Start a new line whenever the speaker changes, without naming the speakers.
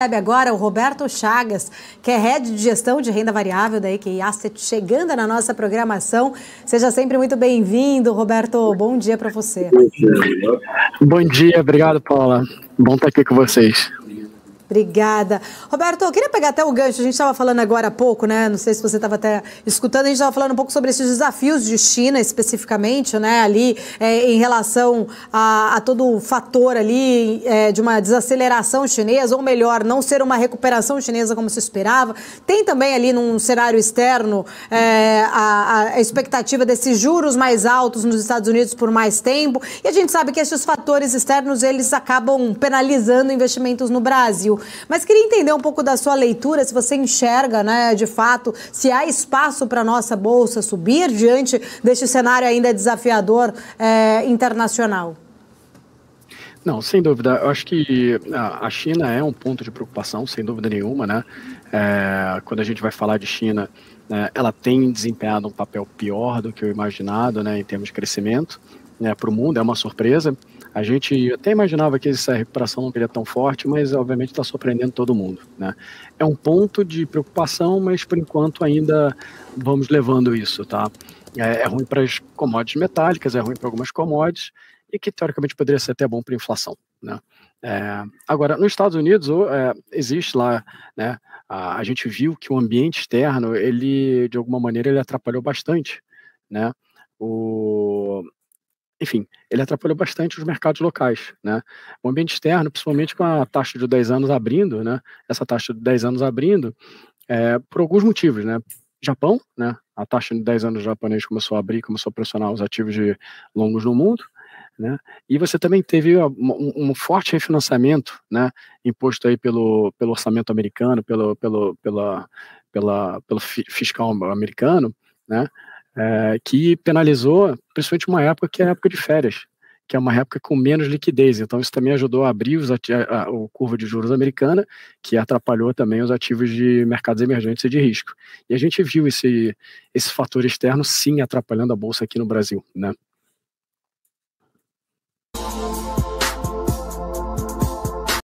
recebe agora o Roberto Chagas, que é head de gestão de renda variável da EQI Asset, chegando na nossa programação. Seja sempre muito bem-vindo, Roberto. Bom dia para você.
Bom dia, obrigado, Paula. Bom estar aqui com vocês.
Obrigada. Roberto, eu queria pegar até o gancho, a gente estava falando agora há pouco, né? Não sei se você estava até escutando, a gente estava falando um pouco sobre esses desafios de China especificamente, né? Ali é, em relação a, a, todo o fator ali é, de uma desaceleração chinesa, ou melhor, não ser uma recuperação chinesa como se esperava. Tem também ali num cenário externo é, a, a expectativa desses juros mais altos nos Estados Unidos por mais tempo. E a gente sabe que esses fatores externos eles acabam penalizando investimentos no Brasil. Mas queria entender um pouco da sua leitura, se você enxerga, né, de fato, se há espaço para a nossa bolsa subir diante deste cenário ainda desafiador é, internacional.
Não, sem dúvida. Eu acho que a China é um ponto de preocupação, sem dúvida nenhuma, né? É, quando a gente vai falar de China, né, ela tem desempenhado um papel pior do que o imaginado, né, em termos de crescimento, né, para o mundo. É uma surpresa. A gente até imaginava que essa recuperação não seria tão forte, mas obviamente está surpreendendo todo mundo. Né? É um ponto de preocupação, mas por enquanto ainda vamos levando isso. Tá? É, é ruim para as commodities metálicas, é ruim para algumas commodities, e que teoricamente poderia ser até bom para a inflação. Né? É, agora, nos Estados Unidos é, existe lá, né, a, a, gente viu que o ambiente externo, ele de alguma maneira ele atrapalhou bastante, né? O, enfim, ele atrapalhou bastante os mercados locais, né? O ambiente externo, principalmente com a taxa de 10 anos abrindo, né? Essa taxa de 10 anos abrindo, é, por alguns motivos, né? Japão, né? A taxa de 10 anos japonês começou a abrir, começou a pressionar os ativos de longos no mundo, né? E você também teve um, um, forte refinanciamento, né? Imposto aí pelo, pelo orçamento americano, pelo, pelo, pela, pela, pelo fiscal americano, né? é, que penalizou, principalmente uma época que é a época de férias, que é uma época com menos liquidez. Então, isso também ajudou a abrir os ati- a, a, a curva de juros americana, que atrapalhou também os ativos de mercados emergentes e de risco. E a gente viu esse, esse fator externo, sim, atrapalhando a bolsa aqui no Brasil. Né?